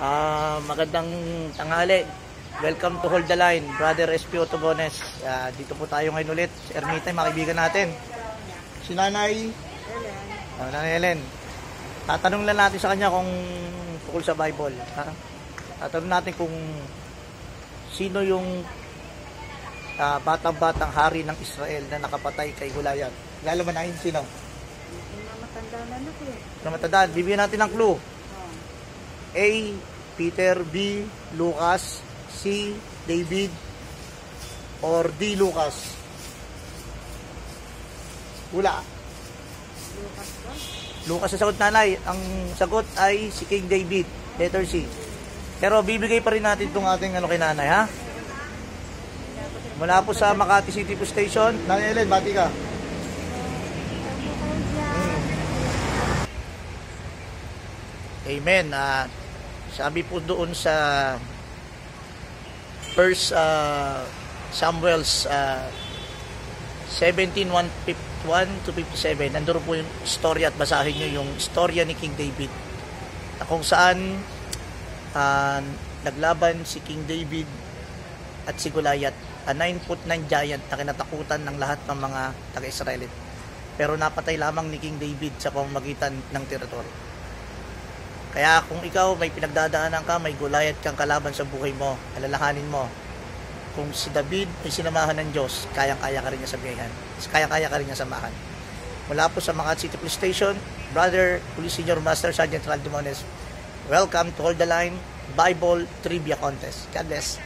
Ah, magandang tanghali. Welcome to Hold the Line, Brother SP Otogones. Ah, dito po tayo ngayon ulit. Si Ermita, kaibigan natin. Si Nanay, oh, Nanay Helen. Tatanong lang natin sa kanya kung tungkol sa Bible. Ha? Tatanong natin kung sino yung ah, batang-batang hari ng Israel na nakapatay kay Goliath. Lalaman natin sino. Matanda na. Na matandaan, bibigyan natin ng clue. A. Peter B. Lucas C. David or D. Lucas Wala Lucas ba? Lucas ang sagot nanay Ang sagot ay si King David Letter C Pero bibigay pa rin natin itong ating ano kay nanay ha Mula po sa Makati City Police Station Nanay Ellen, bati ka Amen. Ah, sabi po doon sa First uh, Samuel's uh, 17, 1 to 57, nandun po yung storya at basahin nyo yung storya ni King David na kung saan ah, naglaban si King David at si Goliath, a 9 foot 9 giant na kinatakutan ng lahat ng mga taga-Israelit. Pero napatay lamang ni King David sa pamamagitan ng teritoryo. Kaya kung ikaw may pinagdadaanan ka, may Goliath kang kalaban sa buhay mo, alalahanin mo, kung si David ay sinamahan ng Diyos, kayang-kaya ka rin niya sabihan. Kayang-kaya ka rin niya samahan. Mula po sa Makati City Police Station, Brother Police Senior Master Sergeant Raldo Mones, welcome to Hold the Line Bible Trivia Contest. God bless.